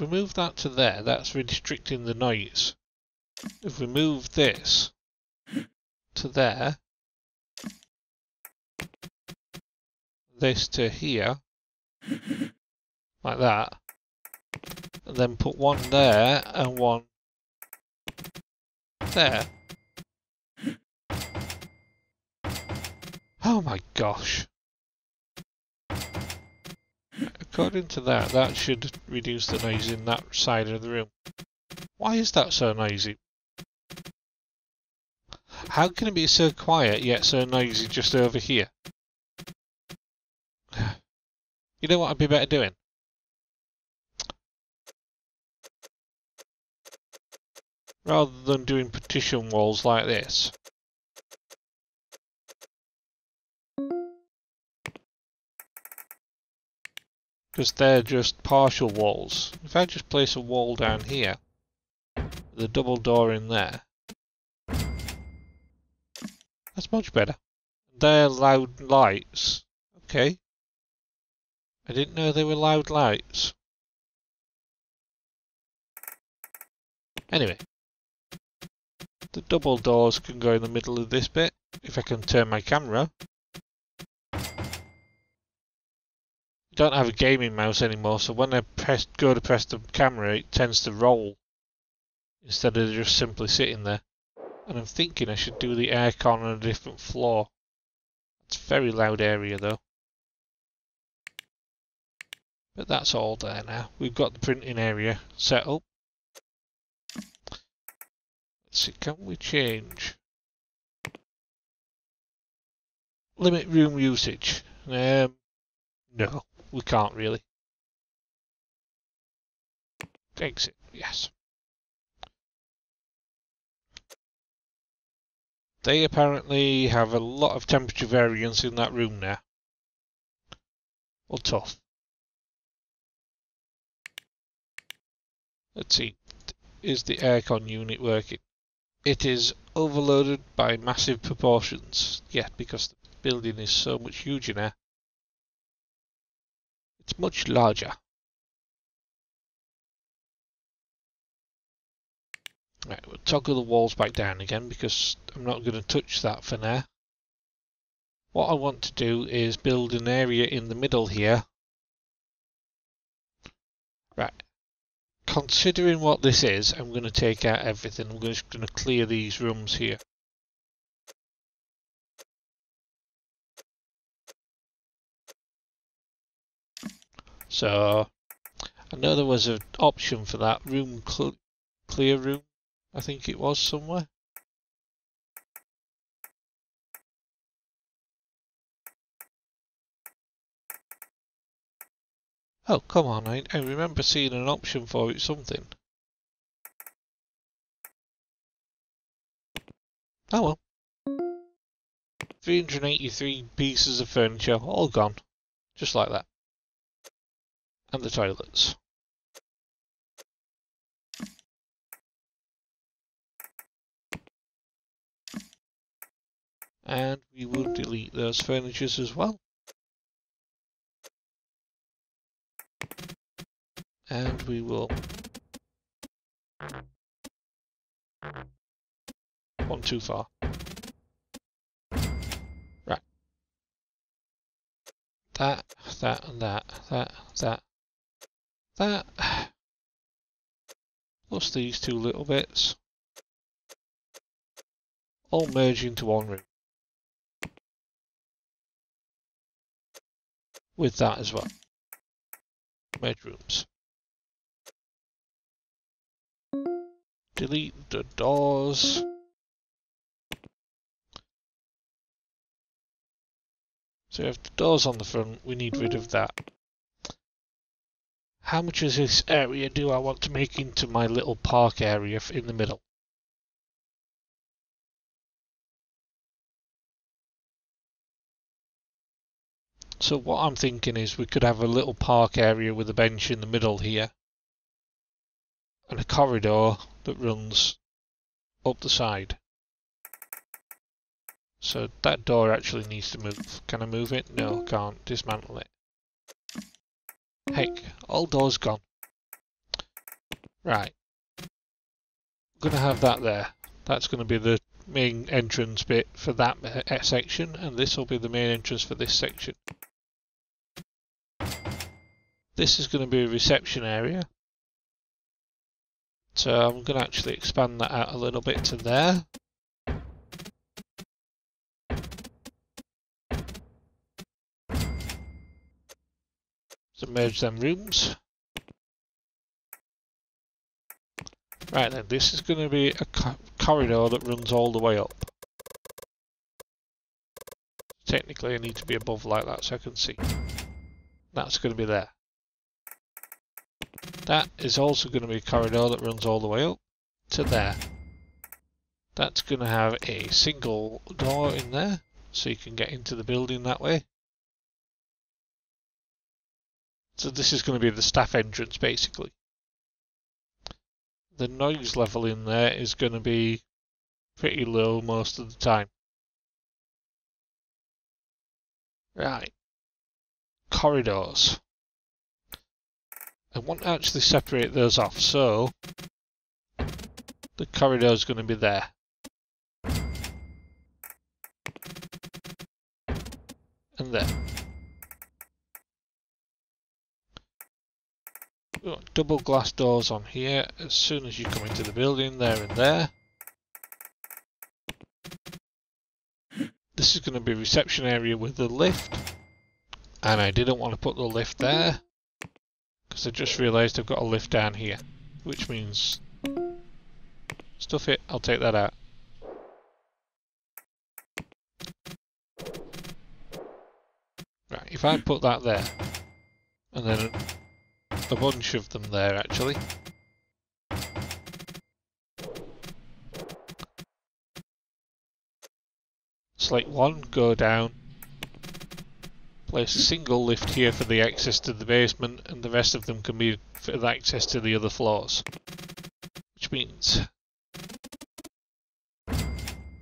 if we move that to there, that's restricting the noise. If we move this to there, this to here, like that, and then put one there and one there. Oh my gosh. According to that, that should reduce the noise in that side of the room. Why is that so noisy? How can it be so quiet yet so noisy just over here? You know what I'd be better doing? Rather than doing partition walls like this. Because they're just partial walls. If I just place a wall down here, the double door in there, that's much better. They're loud lights. Okay. I didn't know they were loud lights. Anyway. The double doors can go in the middle of this bit, if I can turn my camera. Don't have a gaming mouse anymore, so when I press go to press the camera, it tends to roll instead of just simply sitting there. And I'm thinking I should do the aircon on a different floor. It's a very loud area though. But that's all there now. We've got the printing area set up. Let's see, can we change? Limit room usage. Um, no we can't really. Exit, yes. They apparently have a lot of temperature variance in that room now. Well, tough. Let's see. Is the aircon unit working? It is overloaded by massive proportions. Yeah, because the building is so much huger now. Much larger. Right, we'll toggle the walls back down again because I'm not going to touch that for now. What I want to do is build an area in the middle here. Right. Considering what this is, I'm going to take out everything. I'm just going to clear these rooms here. So I know there was an option for that room cl clear room. I think it was somewhere. Oh, come on, I, I remember seeing an option for it, something. Oh well. 383 pieces of furniture, all gone. Just like that and the toilets. And we will delete those furnitures as well. And we will one too far. Right. That, that, and that, that, that, that plus these two little bits. All merge into one room. With that as well. Merge rooms. Delete the doors. So if the doors on the front we need rid of that how much of this area do I want to make into my little park area in the middle? So what I'm thinking is we could have a little park area with a bench in the middle here and a corridor that runs up the side. So that door actually needs to move. Can I move it? No, can't. Dismantle it. Heck, all doors gone. Right. To have that there. That's to be the main entrance bit for that uh, section, and this will be the main entrance for this section. This is going to be a reception area. So I'm going to actually expand that out a little bit to there. Merge them rooms. Right then, this is going to be a co corridor that runs all the way up. Technically I need to be above like that so I can see. That's going to be there. That is also going to be a corridor that runs all the way up to there. That's going to have a single door in there, so you can get into the building that way. So this is going to be the staff entrance basically. The noise level in there is going to be pretty low most of the time. Right. Corridors. I want to actually separate those off, so the corridor is going to be there. And there. Double glass doors on here as soon as you come into the building, there and there. This is going to be reception area with the lift. And I didn't want to put the lift there. Because I just realised I've got a lift down here. Which means... Stuff it, I'll take that out. Right, if I put that there, and then a bunch of them there actually. Select one, go down, place a single lift here for the access to the basement and the rest of them can be for the access to the other floors. Which means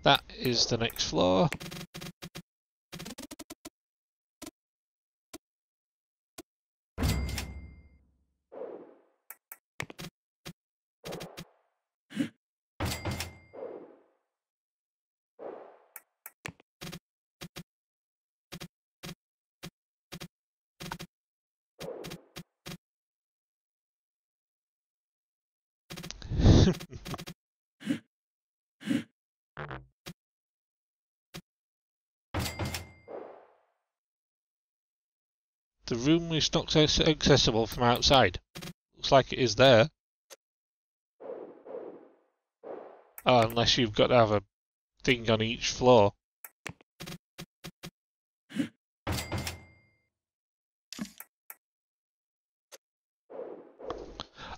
that is the next floor. The room is not accessible from outside. Looks like it is there. Oh, unless you've got to have a thing on each floor.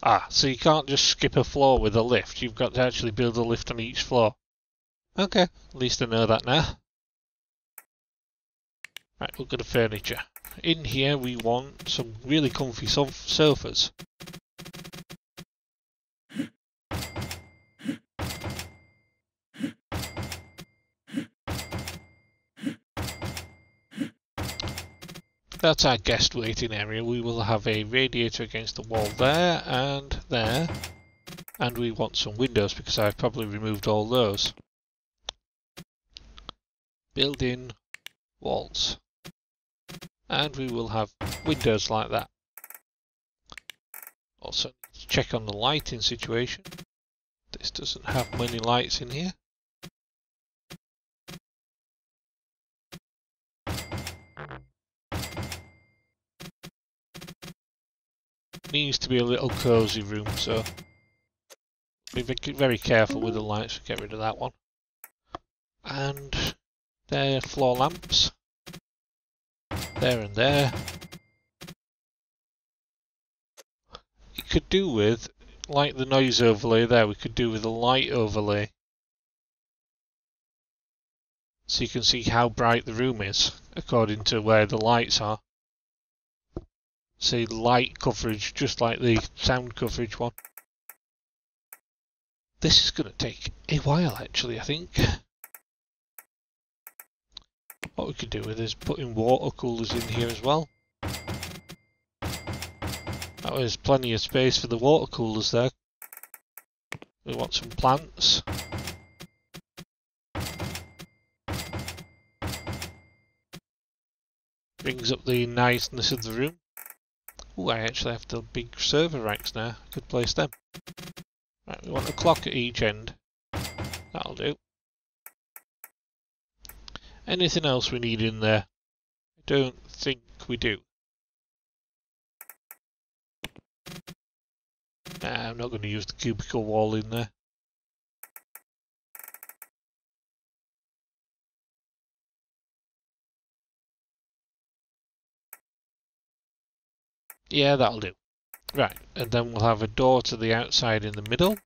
Ah, so you can't just skip a floor with a lift. You've got to actually build a lift on each floor. Okay, at least I know that now. Right, look at the furniture. In here we want some really comfy sofas. That's our guest waiting area. We will have a radiator against the wall there and there. And we want some windows because I've probably removed all those. Build-in walls. And we will have windows like that. Also, check on the lighting situation. This doesn't have many lights in here. needs to be a little cosy room, so be very careful with the lights, to get rid of that one. And there are floor lamps. There and there. You could do with, like the noise overlay there, we could do with a light overlay. So you can see how bright the room is, according to where the lights are See, light coverage just like the sound coverage one. This is going to take a while actually I think. What we could do with is putting water coolers in here as well. That was plenty of space for the water coolers there. We want some plants. Brings up the niceness of the room. Oh, I actually have the big server racks now. Could place them. Right, we want a clock at each end. That'll do. Anything else we need in there? I don't think we do. Nah, I'm not going to use the cubicle wall in there. Yeah, that'll do. Right, and then we'll have a door to the outside in the middle.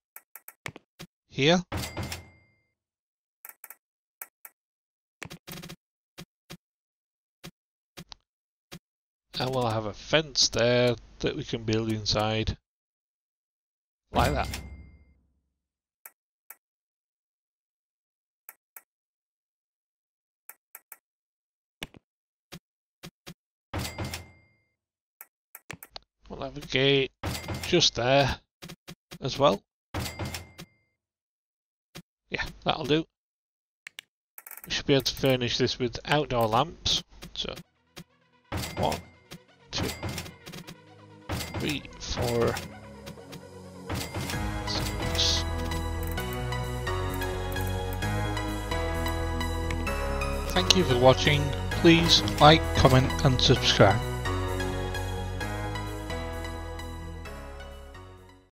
Here. And we'll have a fence there that we can build inside. Like that. We'll have a gate just there as well. Yeah, that'll do. We should be able to furnish this with outdoor lamps. So, one, three, four, six. Thank you for watching. Please like, comment and subscribe.